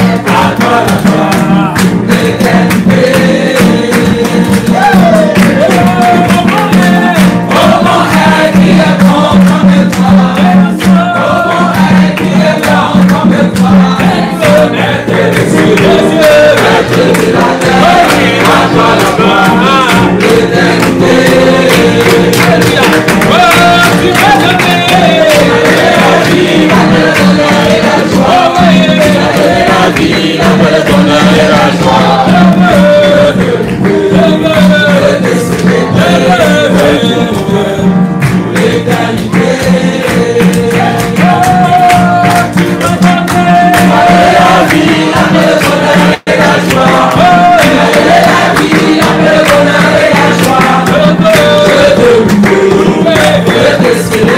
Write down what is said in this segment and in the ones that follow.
Yeah. Christmas.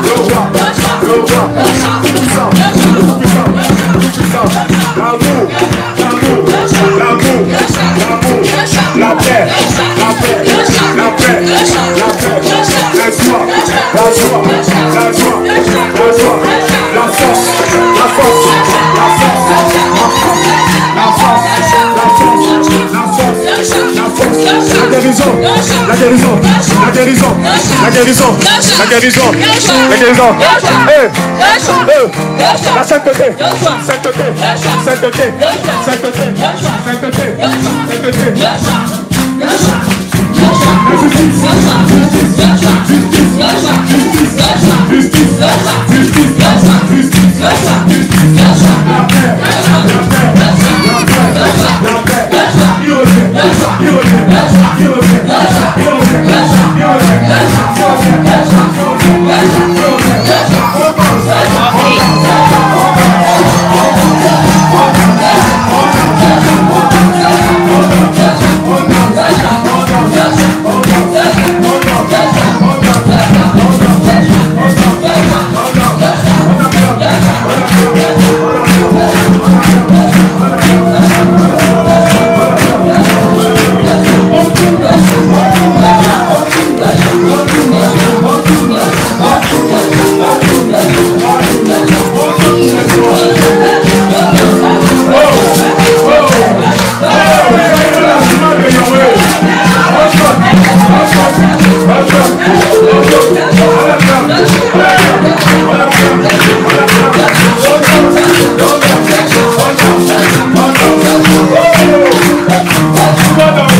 guérison, la guérison, la guérison, la guérison, la guérison, la guérison. La sainteté, sainteté, sainteté, Rock,